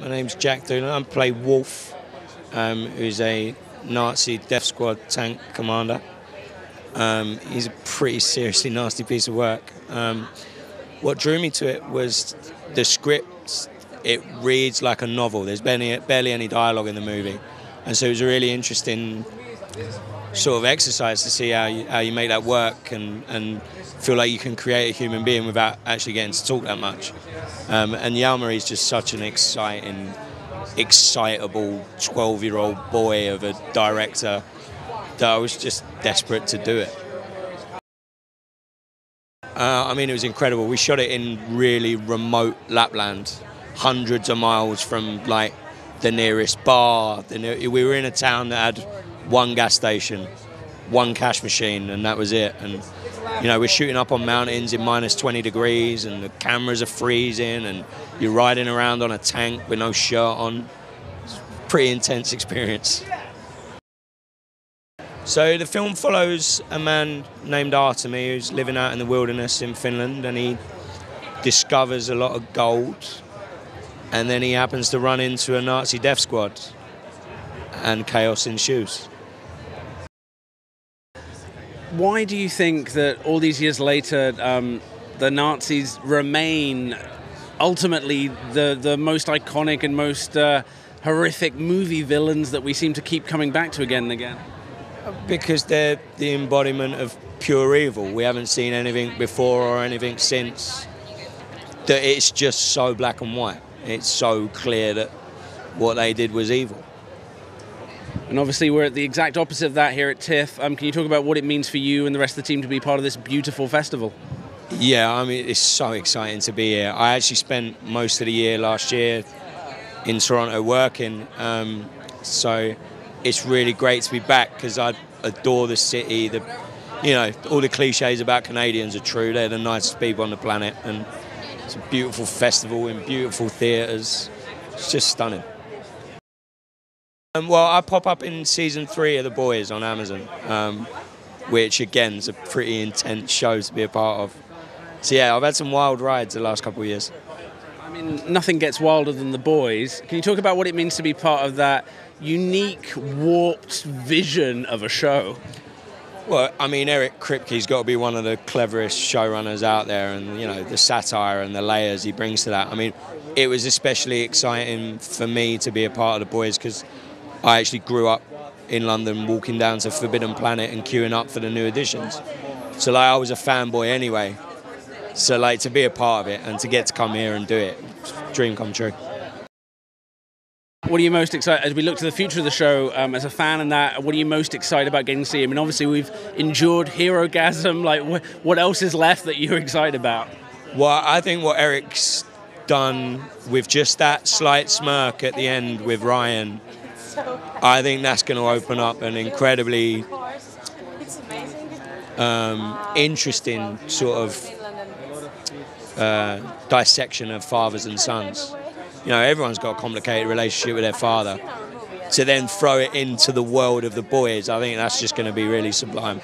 My name's Jack Doolan. I play Wolf, um, who's a Nazi death squad tank commander. Um, he's a pretty seriously nasty piece of work. Um, what drew me to it was the script. It reads like a novel. There's barely, barely any dialogue in the movie, and so it was a really interesting sort of exercise to see how you, how you make that work and, and feel like you can create a human being without actually getting to talk that much. Um, and Yalma is just such an exciting, excitable 12 year old boy of a director that I was just desperate to do it. Uh, I mean, it was incredible. We shot it in really remote Lapland, hundreds of miles from like the nearest bar. The we were in a town that had one gas station, one cash machine, and that was it. And you know, we're shooting up on mountains in minus 20 degrees, and the cameras are freezing, and you're riding around on a tank with no shirt on. Pretty intense experience. So the film follows a man named Artemi who's living out in the wilderness in Finland, and he discovers a lot of gold, and then he happens to run into a Nazi death squad, and chaos ensues. Why do you think that all these years later, um, the Nazis remain ultimately the the most iconic and most uh, horrific movie villains that we seem to keep coming back to again and again? Because they're the embodiment of pure evil. We haven't seen anything before or anything since. That it's just so black and white. It's so clear that what they did was evil. And obviously, we're at the exact opposite of that here at TIFF. Um, can you talk about what it means for you and the rest of the team to be part of this beautiful festival? Yeah, I mean, it's so exciting to be here. I actually spent most of the year last year in Toronto working, um, so it's really great to be back because I adore the city. The, you know, all the cliches about Canadians are true. They're the nicest people on the planet, and it's a beautiful festival in beautiful theatres. It's just stunning. Um, well, I pop up in season three of The Boys on Amazon, um, which again is a pretty intense show to be a part of. So yeah, I've had some wild rides the last couple of years. I mean, nothing gets wilder than the boys. Can you talk about what it means to be part of that unique, warped vision of a show? Well, I mean, Eric Kripke's got to be one of the cleverest showrunners out there, and you know the satire and the layers he brings to that. I mean, it was especially exciting for me to be a part of the boys because I actually grew up in London, walking down to Forbidden Planet and queuing up for the new editions. So like, I was a fanboy anyway. So like to be a part of it and to get to come here and do it, dream come true. What are you most excited as we look to the future of the show um, as a fan and that? What are you most excited about getting to see? I mean, obviously we've endured Herogasm. Like, wh- what else is left that you're excited about? Well, I think what Eric's done with just that slight smirk at the end with Ryan, I think that's going to open up an incredibly um, interesting sort of uh, dissection of fathers and sons. You know, everyone's got a complicated relationship with their father. To then throw it into the world of the boys, I think that's just going to be really sublime.